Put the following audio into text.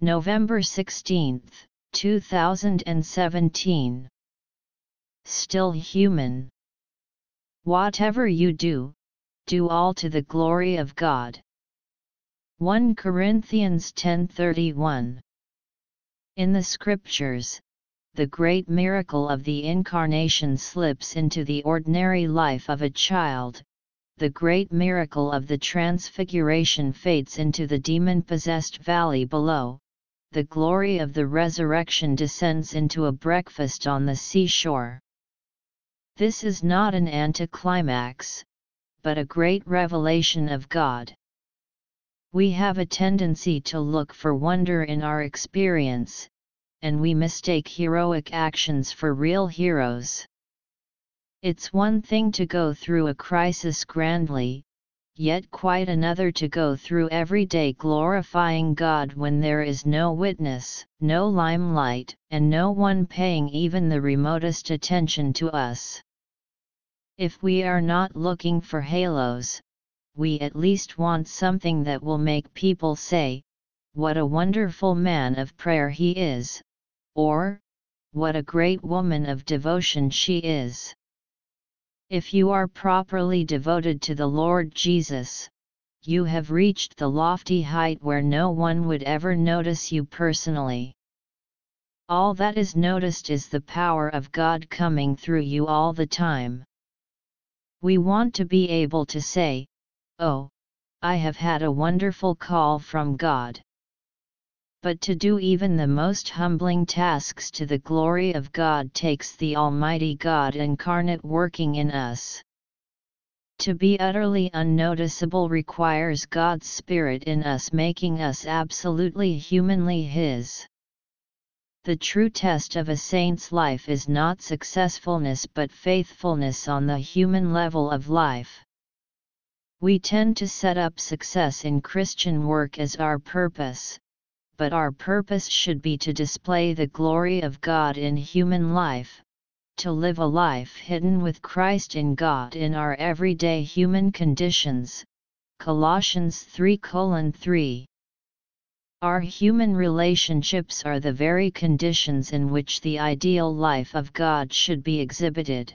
November 16, 2017. Still human. Whatever you do, do all to the glory of God. 1 Corinthians 10:31 In the scriptures, the great miracle of the incarnation slips into the ordinary life of a child, the great miracle of the transfiguration fades into the demon-possessed valley below, the glory of the resurrection descends into a breakfast on the seashore. This is not an anticlimax, but a great revelation of God. We have a tendency to look for wonder in our experience, and we mistake heroic actions for real heroes. It's one thing to go through a crisis grandly, yet quite another to go through every day glorifying God when there is no witness, no limelight, and no one paying even the remotest attention to us. If we are not looking for halos, we at least want something that will make people say, What a wonderful man of prayer he is, or, What a great woman of devotion she is. If you are properly devoted to the Lord Jesus, you have reached the lofty height where no one would ever notice you personally. All that is noticed is the power of God coming through you all the time. We want to be able to say, Oh, I have had a wonderful call from God but to do even the most humbling tasks to the glory of God takes the Almighty God incarnate working in us. To be utterly unnoticeable requires God's Spirit in us making us absolutely humanly His. The true test of a saint's life is not successfulness but faithfulness on the human level of life. We tend to set up success in Christian work as our purpose, but our purpose should be to display the glory of God in human life, to live a life hidden with Christ in God in our everyday human conditions. Colossians 3 3 Our human relationships are the very conditions in which the ideal life of God should be exhibited.